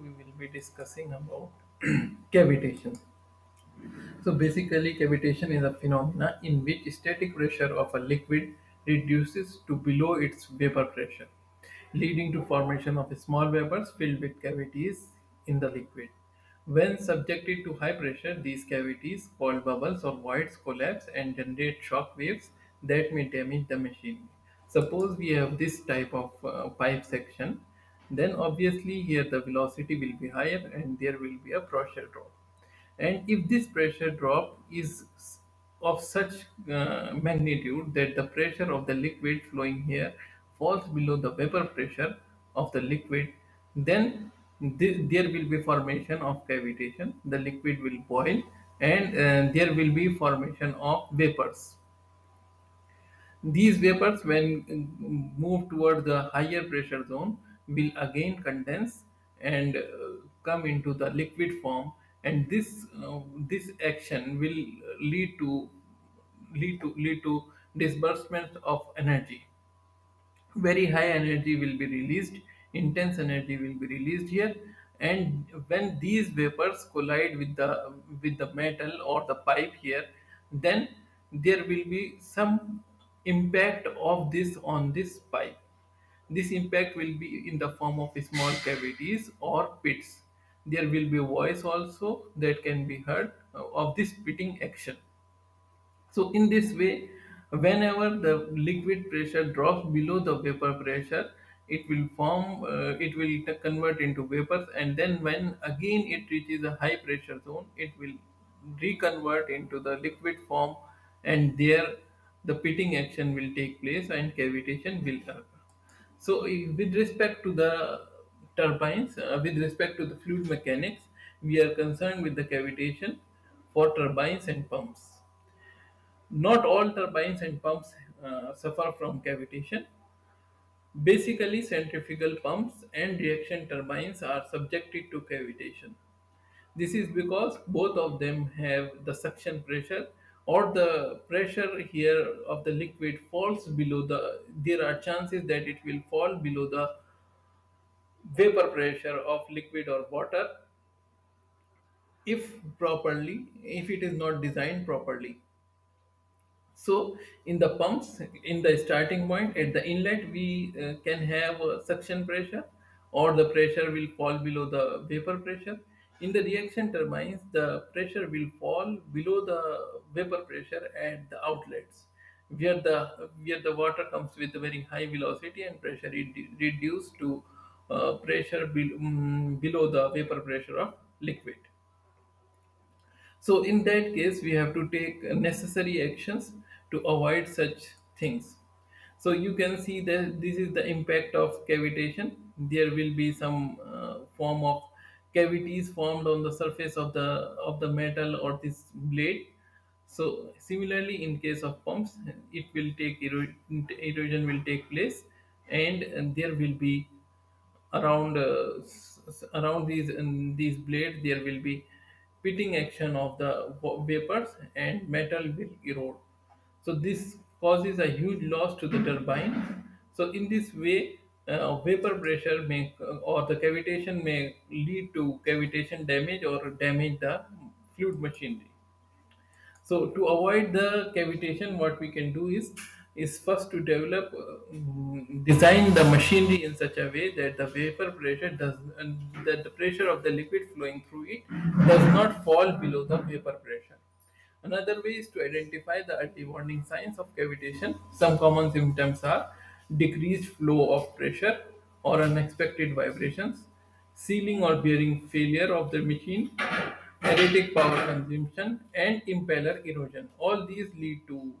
we will be discussing about cavitation. So basically cavitation is a phenomena in which static pressure of a liquid reduces to below its vapor pressure, leading to formation of small vapors filled with cavities in the liquid. When subjected to high pressure, these cavities, called bubbles or voids, collapse and generate shock waves that may damage the machinery. Suppose we have this type of uh, pipe section, then obviously here the velocity will be higher and there will be a pressure drop. And if this pressure drop is of such uh, magnitude that the pressure of the liquid flowing here falls below the vapor pressure of the liquid, then thi- there will be formation of cavitation. The liquid will boil and uh, there will be formation of vapors these vapors, when uh, move toward the higher pressure zone, will again condense and uh, come into the liquid form, and this uh, this action will lead to lead to lead to disbursement of energy. Very high energy will be released. Intense energy will be released here. And when these vapors collide with the with the metal or the pipe here then there will be some impact of this on this pipe this impact will be in the form of small cavities or pits there will be voice also that can be heard uh, of this pitting action so in this way, whenever the liquid pressure drops below the vapor pressure, it will form, uh, it will convert into vapors, and then when again it reaches a high pressure zone, it will reconvert into the liquid form, and there the pitting action will take place and cavitation will occur. So, with respect to the turbines, uh, with respect to the fluid mechanics, we are concerned with the cavitation for turbines and pumps. Not all turbines and pumps uh, suffer from cavitation. Basically, centrifugal pumps and reaction turbines are subjected to cavitation. This is because both of them have the suction pressure or the pressure here of the liquid falls below the there are chances that it will fall below the vapor pressure of liquid or water if properly if it is not designed properly So, in the pumps, in the starting point at the inlet, we uh, can have suction pressure, or the pressure will fall below the vapor pressure. In the reaction turbines, the pressure will fall below the vapor pressure at the outlets, where the where the water comes with a very high velocity and pressure de- reduced to uh, pressure be- mm, below the vapor pressure of liquid. So in that case, we have to take necessary actions to avoid such things. So you can see that this is the impact of cavitation. There will be some uh, form of cavities formed on the surface of the of the metal or this blade. So similarly, in case of pumps, it will take ero- erosion will take place, and, there will be around uh, around these um, these blades there will be pitting action of the vapors and metal will erode so this causes a huge loss to the turbine so in this way uh, vapor pressure may or the cavitation may lead to cavitation damage or damage the fluid machinery so to avoid the cavitation, what we can do is is first to develop, uh, mm, design the machinery in such a way that the vapor pressure does, and that the pressure of the liquid flowing through it does not fall below the vapor pressure. Another way is to identify the early warning signs of cavitation. Some common symptoms are decreased flow of pressure or unexpected vibrations, sealing or bearing failure of the machine, erratic power consumption, and impeller erosion. All these lead to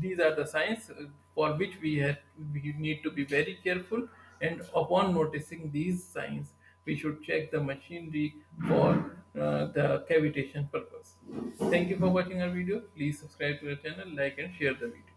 these are the signs for which we have we need to be very careful. And upon noticing these signs, we should check the machinery for uh, the cavitation purpose. Thank you for watching our video. Please subscribe to our channel, like and share the video.